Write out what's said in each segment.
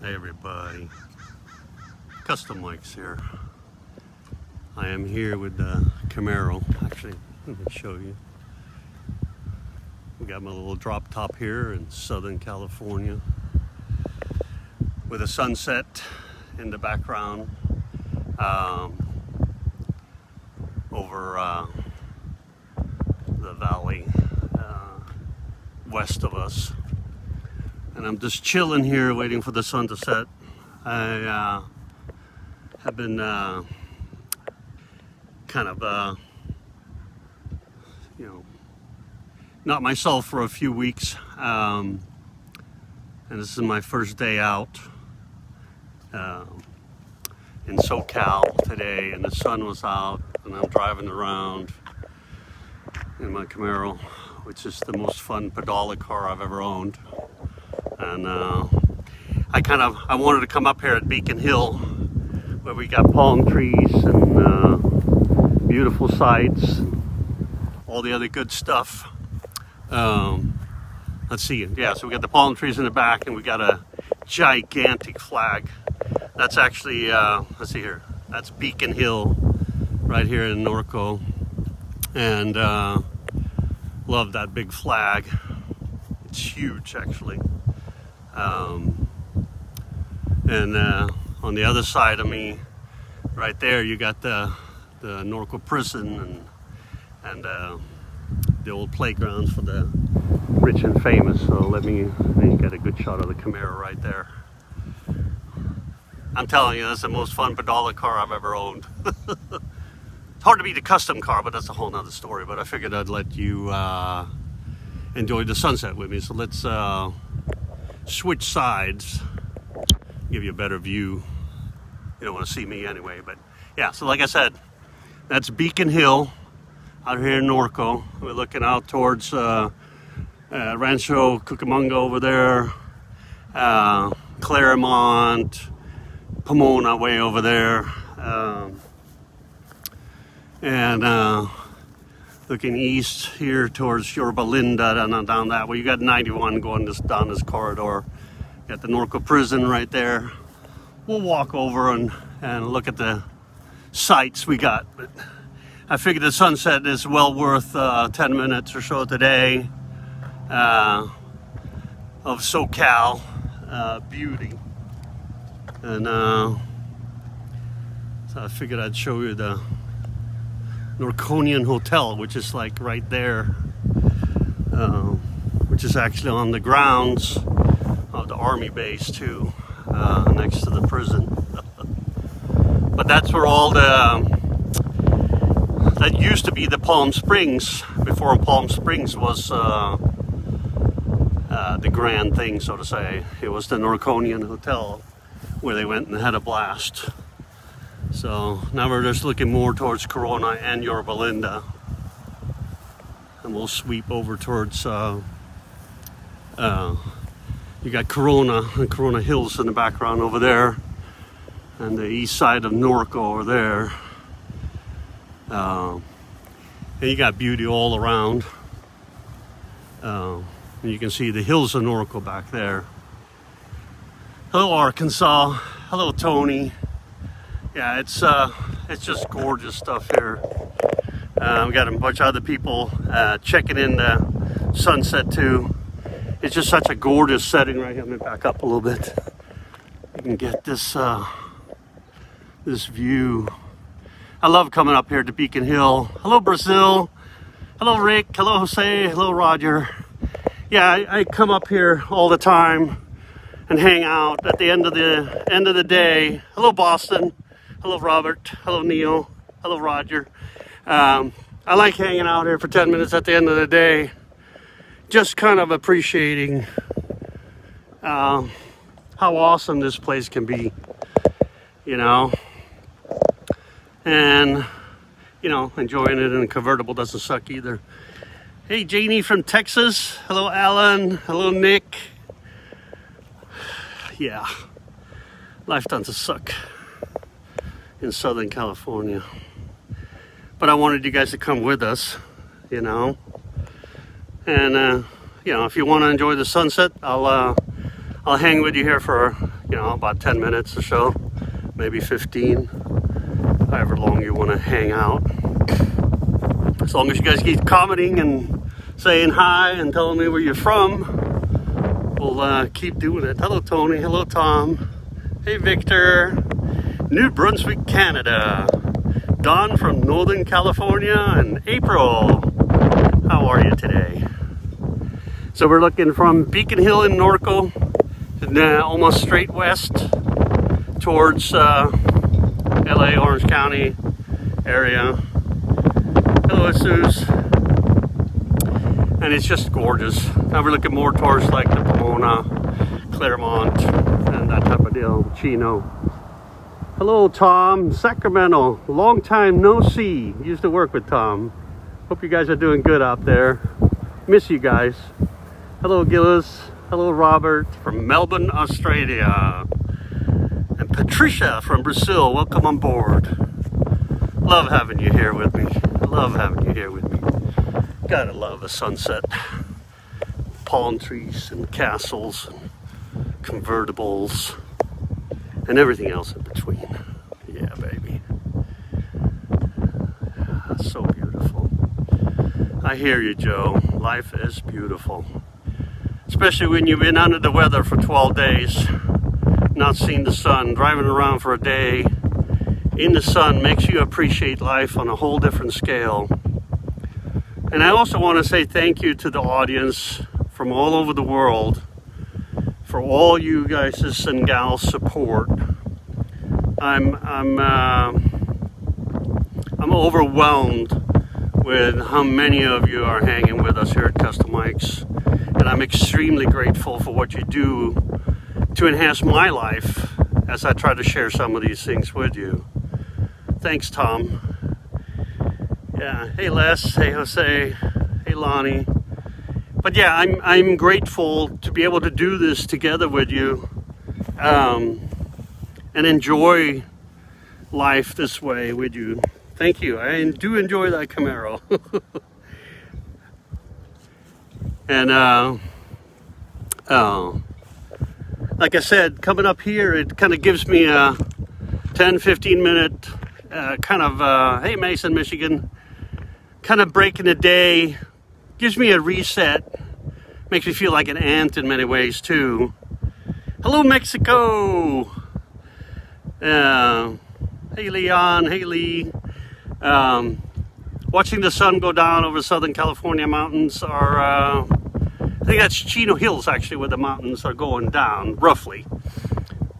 Hey everybody, Customikes here. I am here with the Camaro. Actually, let me show you. We got my little drop top here in Southern California with a sunset in the background um, over uh, the valley uh, west of us and I'm just chilling here waiting for the sun to set. I uh, have been uh, kind of, uh, you know, not myself for a few weeks. Um, and this is my first day out uh, in SoCal today, and the sun was out, and I'm driving around in my Camaro, which is the most fun pedala car I've ever owned and uh, I kind of I wanted to come up here at Beacon Hill where we got palm trees and uh, beautiful sights all the other good stuff. Um, let's see. Yeah so we got the palm trees in the back and we got a gigantic flag. That's actually uh, let's see here. That's Beacon Hill right here in Norco. And uh, love that big flag. It's huge actually um, and uh, on the other side of me, right there, you got the, the Norco prison and, and uh, the old playgrounds for the rich and famous. So let me, get a good shot of the Camaro right there. I'm telling you, that's the most fun pedala car I've ever owned. it's hard to beat a custom car, but that's a whole nother story. But I figured I'd let you uh, enjoy the sunset with me. So let's uh, switch sides, give you a better view. You don't want to see me anyway, but yeah, so like I said, that's Beacon Hill out here in Norco. We're looking out towards uh, uh, Rancho Cucamonga over there, uh, Claremont, Pomona way over there. Um, and uh, looking east here towards Yorba Linda and down that way. You got 91 going this down this corridor. You got the Norco prison right there. We'll walk over and, and look at the sights we got. But I figured the sunset is well worth uh, 10 minutes or so today uh, of SoCal uh, beauty. And uh, so I figured I'd show you the Norconian Hotel, which is like right there, uh, which is actually on the grounds of the army base too, uh, next to the prison. but that's where all the, um, that used to be the Palm Springs, before Palm Springs was uh, uh, the grand thing, so to say. It was the Norconian Hotel where they went and had a blast. So now we're just looking more towards Corona and Yorba Linda. And we'll sweep over towards, uh, uh, you got Corona and Corona Hills in the background over there. And the east side of Norco over there. Uh, and you got beauty all around. Uh, you can see the hills of Norco back there. Hello Arkansas. Hello Tony yeah, it's uh, it's just gorgeous stuff here. Uh, we got a bunch of other people uh, checking in the sunset too. It's just such a gorgeous setting right here. Let me back up a little bit. You can get this uh, this view. I love coming up here to Beacon Hill. Hello, Brazil. Hello, Rick. Hello, Jose. Hello, Roger. Yeah, I, I come up here all the time and hang out at the end of the end of the day. Hello, Boston. Hello, Robert. Hello, Neil. Hello, Roger. Um, I like hanging out here for 10 minutes at the end of the day, just kind of appreciating uh, how awesome this place can be, you know, and, you know, enjoying it in a convertible doesn't suck either. Hey, Janie from Texas. Hello, Alan. Hello, Nick. Yeah, life doesn't suck in Southern California. But I wanted you guys to come with us, you know. And, uh, you know, if you want to enjoy the sunset, I'll, uh, I'll hang with you here for, you know, about 10 minutes or so, maybe 15, however long you want to hang out. As long as you guys keep commenting and saying hi and telling me where you're from, we'll uh, keep doing it. Hello, Tony. Hello, Tom. Hey, Victor. New Brunswick, Canada. Don from Northern California and April. How are you today? So we're looking from Beacon Hill in Norco, uh, almost straight west towards uh, LA, Orange County area. Hello, Suze. And it's just gorgeous. Now we're looking more towards like the Pomona, Claremont, and that type of deal, Chino. Hello, Tom, Sacramento. Long time no see. Used to work with Tom. Hope you guys are doing good out there. Miss you guys. Hello, Gillis. Hello, Robert from Melbourne, Australia. And Patricia from Brazil. Welcome on board. Love having you here with me. Love having you here with me. Gotta love a sunset. Palm trees and castles and convertibles and everything else in between. Yeah, baby. Ah, so beautiful. I hear you, Joe. Life is beautiful. Especially when you've been under the weather for 12 days, not seeing the sun, driving around for a day in the sun makes you appreciate life on a whole different scale. And I also want to say thank you to the audience from all over the world for all you guys' and gals support. I'm I'm uh, I'm overwhelmed with how many of you are hanging with us here at Customikes, and I'm extremely grateful for what you do to enhance my life as I try to share some of these things with you. Thanks, Tom. Yeah. Hey, Les. Hey, Jose. Hey, Lonnie but yeah, I'm I'm grateful to be able to do this together with you, um, and enjoy life this way with you. Thank you. I do enjoy that Camaro. and uh, uh, like I said, coming up here, it kind of gives me a 10, 15 minute uh, kind of, uh, hey, Mason, Michigan, kind of breaking the day gives me a reset. Makes me feel like an ant in many ways too. Hello, Mexico. Uh, hey, Leon. Hey, Lee. Um, watching the sun go down over Southern California mountains are, uh, I think that's Chino Hills actually, where the mountains are going down, roughly.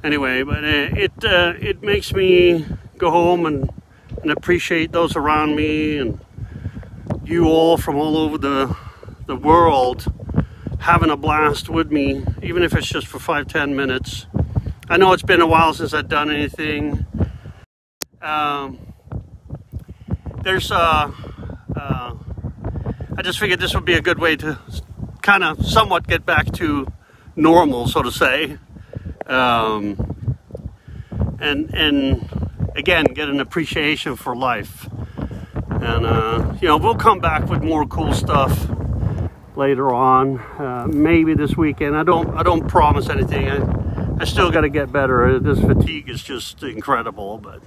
Anyway, but uh, it uh, it makes me go home and, and appreciate those around me and you all from all over the, the world having a blast with me, even if it's just for five, ten minutes. I know it's been a while since I've done anything. Um, there's, uh, uh, I just figured this would be a good way to kind of somewhat get back to normal, so to say. Um, and, and again, get an appreciation for life. And, uh, you know, we'll come back with more cool stuff later on, uh, maybe this weekend. I don't, I don't promise anything. I, I still got to get better. This fatigue is just incredible, but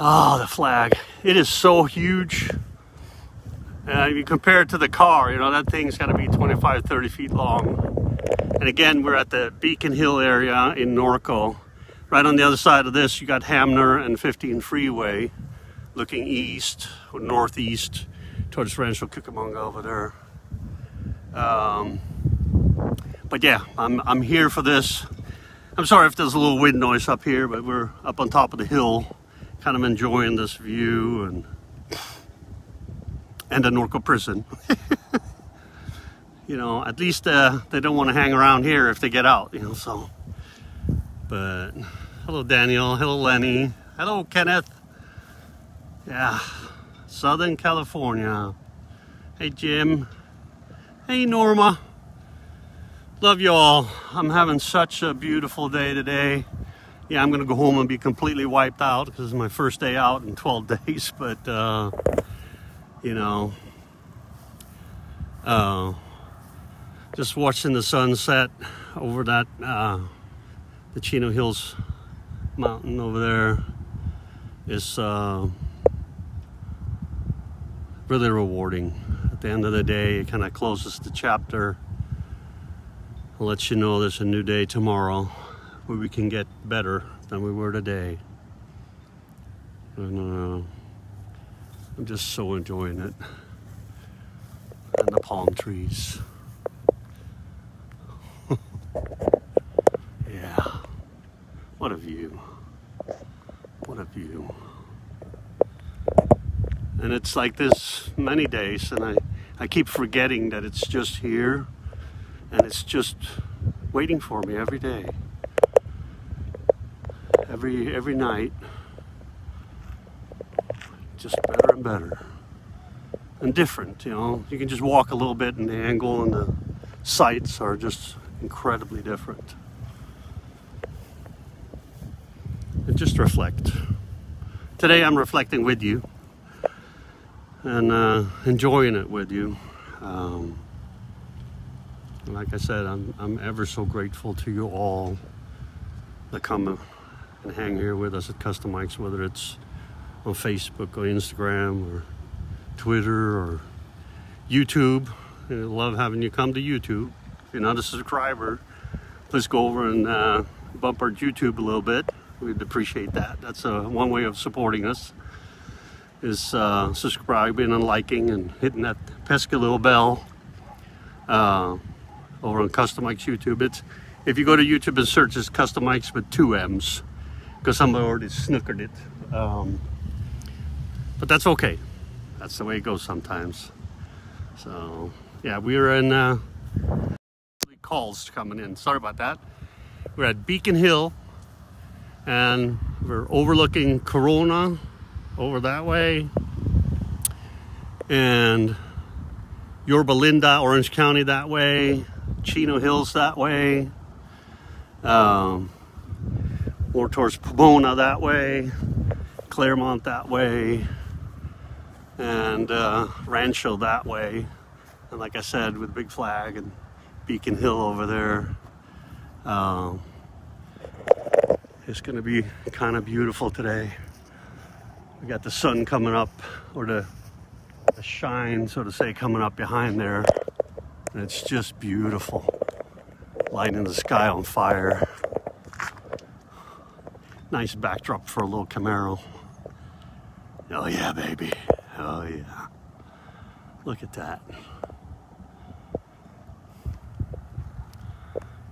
oh, the flag! It is so huge. Uh, you compare it to the car, you know, that thing's got to be 25, 30 feet long. And again, we're at the Beacon Hill area in Norco. Right on the other side of this, you got Hamner and 15 Freeway looking east or northeast towards Rancho Cucamonga over there. Um, but yeah, I'm, I'm here for this. I'm sorry if there's a little wind noise up here, but we're up on top of the hill, kind of enjoying this view and and the Norco prison. you know, at least uh, they don't want to hang around here if they get out, you know, so. But hello, Daniel. Hello, Lenny. Hello, Kenneth. Yeah, Southern California. Hey, Jim. Hey, Norma. Love y'all. I'm having such a beautiful day today. Yeah, I'm going to go home and be completely wiped out because it's my first day out in 12 days. But, uh, you know, uh, just watching the sunset over that uh, the Chino Hills mountain over there is uh, really rewarding. At the end of the day, it kind of closes the chapter. Lets you know there's a new day tomorrow where we can get better than we were today. And uh, I'm just so enjoying it. And the palm trees. yeah. What a view. What a view. And it's like this many days, and I, I keep forgetting that it's just here, and it's just waiting for me every day. Every, every night. Just better and better. And different you know. You can just walk a little bit and the angle and the sights are just incredibly different. And just reflect. Today i'm reflecting with you and uh, enjoying it with you um, like i said I'm, I'm ever so grateful to you all that come and hang here with us at Customikes whether it's on Facebook or Instagram or Twitter or YouTube. I love having you come to YouTube. If you're not a subscriber, please go over and uh, bump our YouTube a little bit. We'd appreciate that. That's uh, one way of supporting us is uh, subscribing and liking and hitting that pesky little bell uh, over on Custommikes YouTube. It's if you go to YouTube and search, it's Custommikes with two M's because somebody already snookered it. Um, but that's okay. That's the way it goes sometimes. So yeah, we were in uh, calls coming in. Sorry about that. We're at Beacon Hill and we're overlooking Corona over that way and Yorba Linda, Orange County that way, Chino Hills that way, um, more towards Pomona that way, Claremont that way, and uh, Rancho that way. And like I said, with Big Flag and Beacon Hill over there, um, it's to be kind of beautiful today. We got the sun coming up, or the, the shine, so to say, coming up behind there. And it's just beautiful. Lighting the sky on fire. Nice backdrop for a little Camaro. Oh yeah, baby. Oh yeah. Look at that.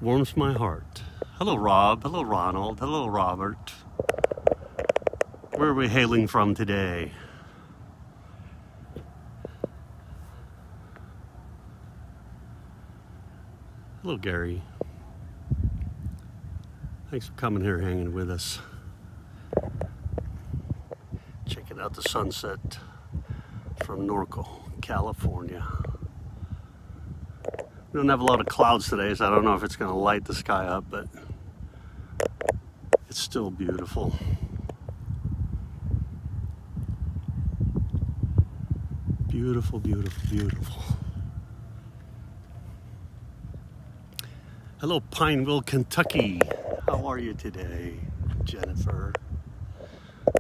Warms my heart. Hello, Rob. Hello, Ronald. Hello, Robert. Where are we hailing from today? Hello, Gary. Thanks for coming here, hanging with us. Checking out the sunset from Norco, California. We don't have a lot of clouds today, so I don't know if it's going to light the sky up, but it's still beautiful. Beautiful, beautiful, beautiful. Hello, Pineville, Kentucky. How are you today, Jennifer?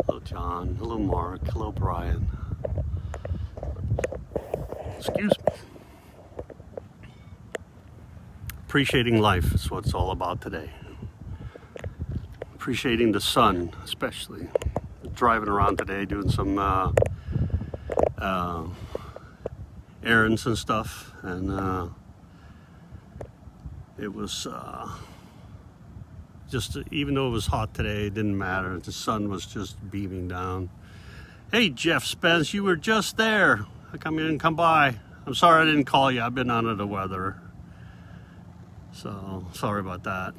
Hello, John. Hello, Mark. Hello, Brian. Excuse me. Appreciating life is what it's all about today. Appreciating the sun, especially. Driving around today, doing some uh, uh, errands and stuff, and uh, it was uh, just even though it was hot today, it didn't matter. The sun was just beaming down. Hey, Jeff Spence, you were just there. Come you didn't come by? I'm sorry I didn't call you. I've been under the weather. So, sorry about that.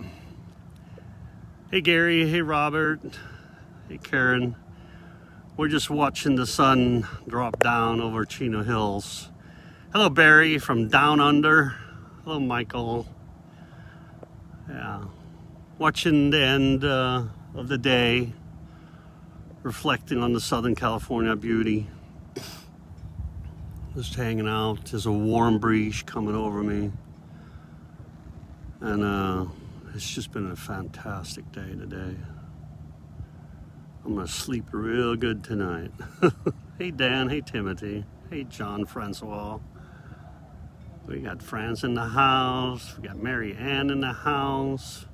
Hey, Gary. Hey, Robert. Hey, Karen. We're just watching the sun drop down over Chino Hills. Hello, Barry from Down Under. Hello, Michael. Yeah. Watching the end uh, of the day, reflecting on the Southern California beauty. Just hanging out. There's a warm breeze coming over me. And uh, It's just been a fantastic day today. I'm gonna sleep real good tonight. hey Dan, hey Timothy, hey John Francois. We got France in the house. We got Mary Ann in the house.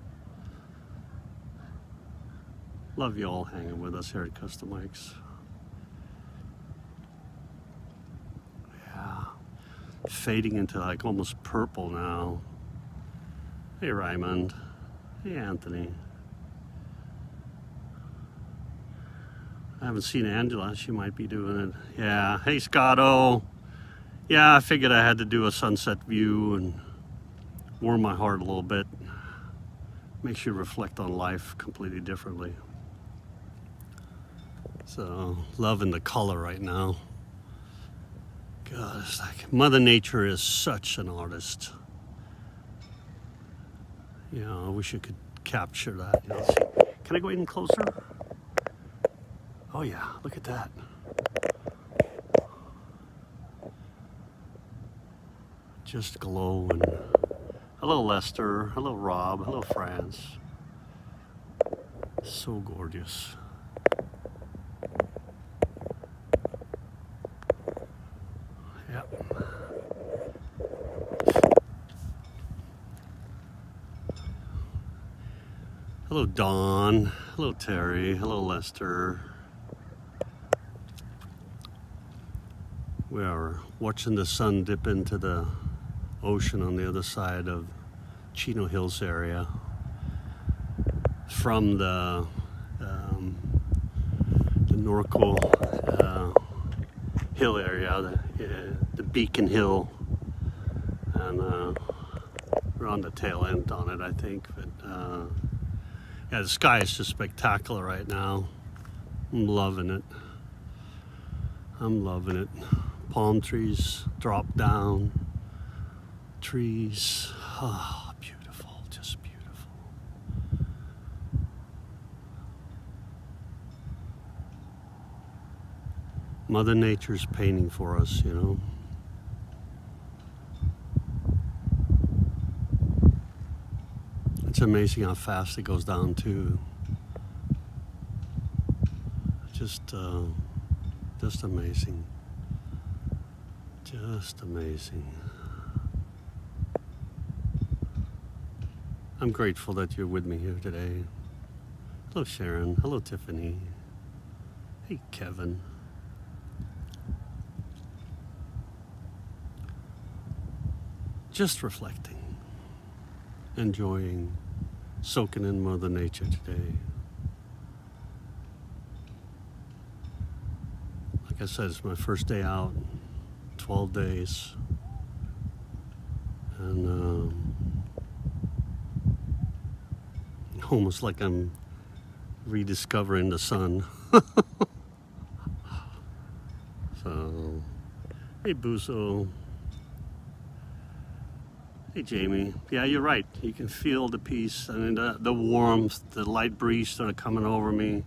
Love you all hanging with us here at Customikes. Yeah. Fading into like almost purple now. Hey Raymond. Hey Anthony. I haven't seen Angela. She might be doing it. Yeah. Hey Scotto. Yeah, I figured I had to do a sunset view and warm my heart a little bit. Makes you reflect on life completely differently. So, loving the color right now. God, it's like Mother Nature is such an artist. You know, I wish I could capture that. Can I go even closer? Oh yeah, look at that. Just glowing. Hello Lester, hello Rob, hello France. So gorgeous. Yep. Hello, Dawn. Hello, Terry. Hello, Lester. We are watching the sun dip into the ocean on the other side of Chino Hills area from the um, the Norco uh, Hill area, the, uh, the Beacon Hill, and uh, we're on the tail end on it, I think. But uh, yeah, the sky is just spectacular right now. I'm loving it. I'm loving it. Palm trees drop down, trees. Ah, oh, beautiful, just beautiful. Mother Nature's painting for us, you know. It's amazing how fast it goes down too. Just, uh, just amazing. Just amazing. I'm grateful that you're with me here today. Hello, Sharon. Hello, Tiffany. Hey, Kevin. Just reflecting, enjoying soaking in Mother Nature today. Like I said, it's my first day out, 12 days. And um, almost like I'm rediscovering the sun. so, hey, Buso. Hey, Jamie. Yeah, you're right. You can feel the peace mean, the, the warmth, the light breeze that are coming over me.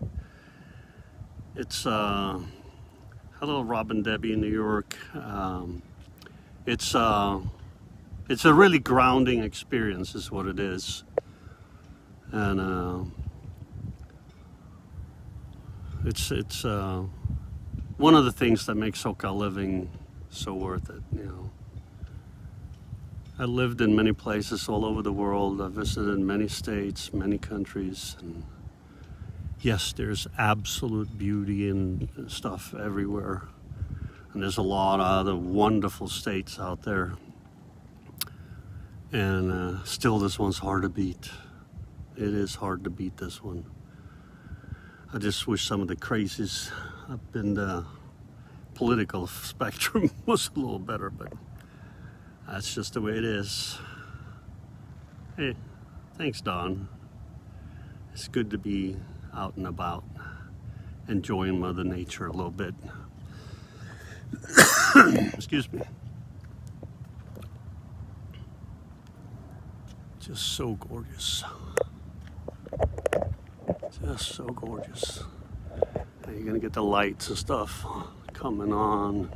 It's, uh, hello, Robin Debbie in New York. Um, it's, uh, it's a really grounding experience, is what it is. And, uh, it's, it's, uh, one of the things that makes SoCal living so worth it, you know. I lived in many places all over the world. I visited many states, many countries. And yes, there's absolute beauty and stuff everywhere. And there's a lot of other wonderful states out there. And uh, still, this one's hard to beat. It is hard to beat this one. I just wish some of the crazies up in the political spectrum was a little better, but that's just the way it is. Hey, thanks, Don. It's good to be out and about, enjoying Mother Nature a little bit. Excuse me. Just so gorgeous. Just so gorgeous. Now you're gonna get the lights and stuff coming on.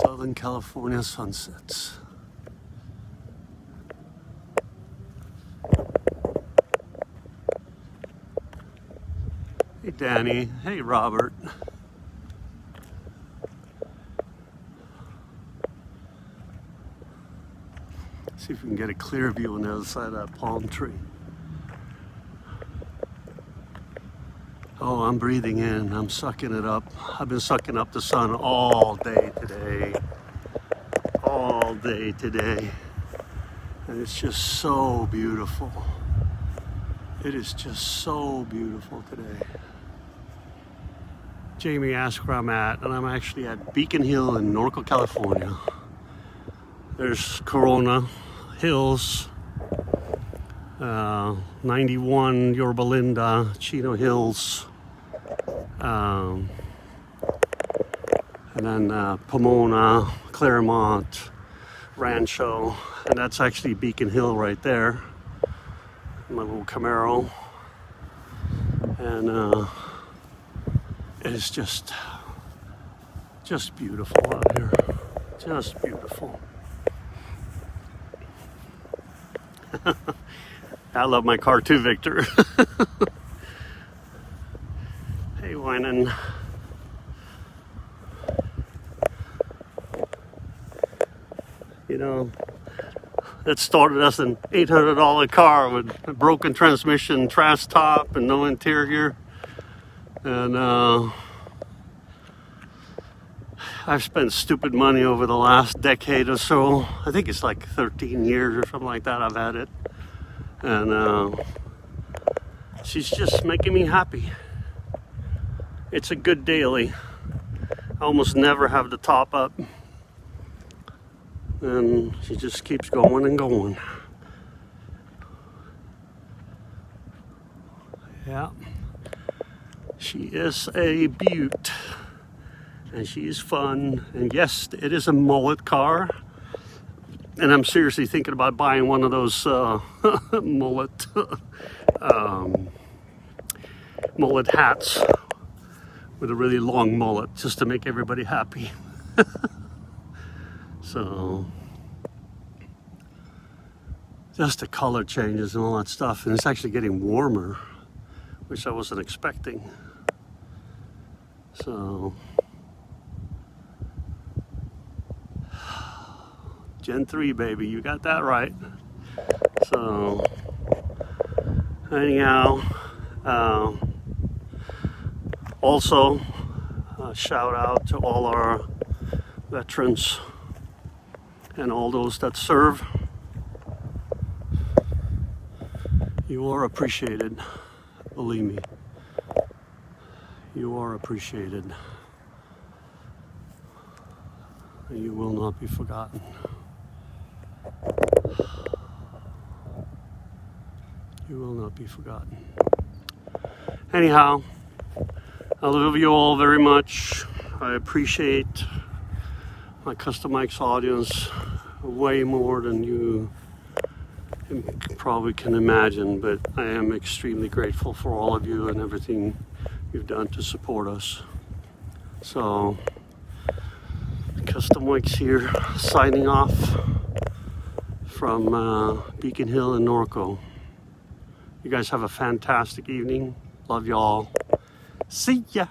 Southern California sunsets. Hey Danny, hey Robert. See if we can get a clear view on the other side of that palm tree. Oh, I'm breathing in. I'm sucking it up. I've been sucking up the sun all day today. All day today. And it's just so beautiful. It is just so beautiful today. Jamie asked where I'm at, and I'm actually at Beacon Hill in Norco, California. There's Corona Hills, uh, 91 Yorba Linda, Chino Hills, um, and then uh, Pomona, Claremont, Rancho, and that's actually Beacon Hill right there. My little Camaro, and uh, it's just, just beautiful out here, just beautiful. I love my car too, Victor. hey, whining. You know, it started us an $800 car with a broken transmission, trash top, and no interior. And uh, I've spent stupid money over the last decade or so. I think it's like 13 years or something like that I've had it and uh, she's just making me happy. It's a good daily. I almost never have the top up, and she just keeps going and going. Yeah, she is a beaut, and she's fun. And yes, it is a mullet car and I'm seriously thinking about buying one of those uh, mullet um, mullet hats with a really long mullet just to make everybody happy. so just the color changes and all that stuff and it's actually getting warmer which I wasn't expecting. So Gen 3, baby. You got that right. So, anyhow, uh, also, shout out to all our veterans and all those that serve. You are appreciated, believe me. You are appreciated. You will not be forgotten. You will not be forgotten. Anyhow, I love you all very much. I appreciate my Customikes audience way more than you probably can imagine, but I am extremely grateful for all of you and everything you've done to support us. So, Customikes here, signing off from uh, Beacon Hill and Norco. You guys have a fantastic evening. Love y'all. See ya.